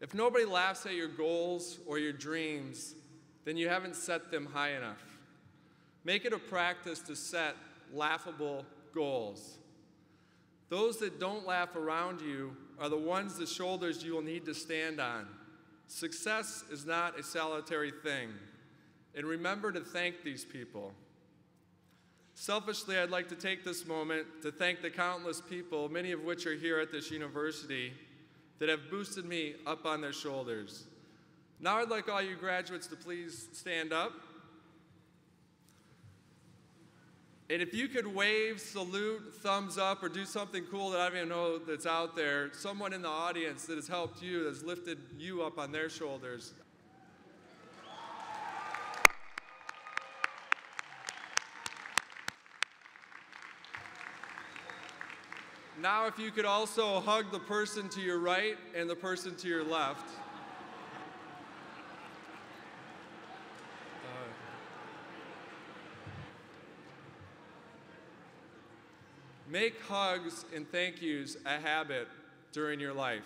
If nobody laughs at your goals or your dreams, then you haven't set them high enough. Make it a practice to set laughable goals. Those that don't laugh around you are the ones the shoulders you will need to stand on. Success is not a solitary thing. And remember to thank these people. Selfishly, I'd like to take this moment to thank the countless people, many of which are here at this university, that have boosted me up on their shoulders. Now, I'd like all you graduates to please stand up. And if you could wave, salute, thumbs up, or do something cool that I don't even know that's out there, someone in the audience that has helped you, has lifted you up on their shoulders, Now, if you could also hug the person to your right and the person to your left. Uh, make hugs and thank yous a habit during your life.